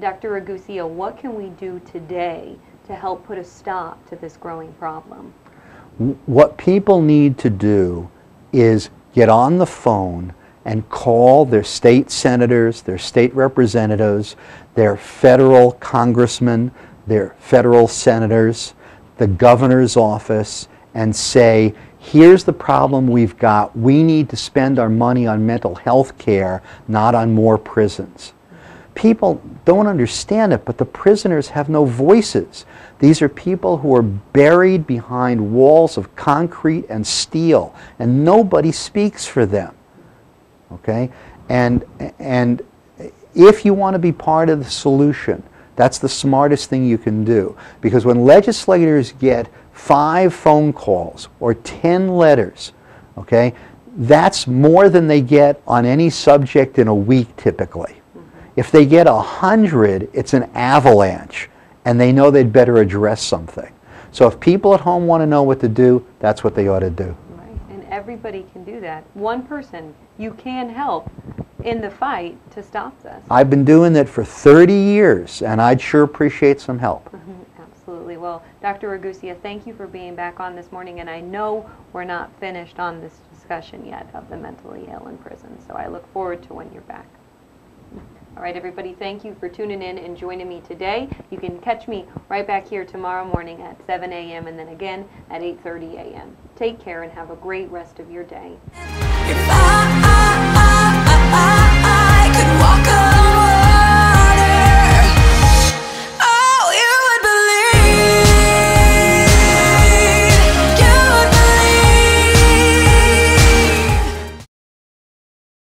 Dr. Ragusea, what can we do today to help put a stop to this growing problem? What people need to do is get on the phone and call their state senators, their state representatives, their federal congressmen, their federal senators, the governor's office, and say, here's the problem we've got. We need to spend our money on mental health care, not on more prisons. People don't understand it, but the prisoners have no voices. These are people who are buried behind walls of concrete and steel, and nobody speaks for them. Okay? And, and if you want to be part of the solution, that's the smartest thing you can do. Because when legislators get five phone calls or 10 letters, okay, that's more than they get on any subject in a week typically. If they get a hundred, it's an avalanche, and they know they'd better address something. So if people at home want to know what to do, that's what they ought to do. Right, and everybody can do that. One person, you can help in the fight to stop this. I've been doing it for 30 years, and I'd sure appreciate some help. Mm-hmm, absolutely. Well, Dr. Ragusea, thank you for being back on this morning, and I know we're not finished on this discussion yet of the mentally ill in prison, so I look forward to when you're back. All right, everybody, thank you for tuning in and joining me today. You can catch me right back here tomorrow morning at 7 a.m. and then again at 8.30 a.m. Take care and have a great rest of your day.